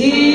He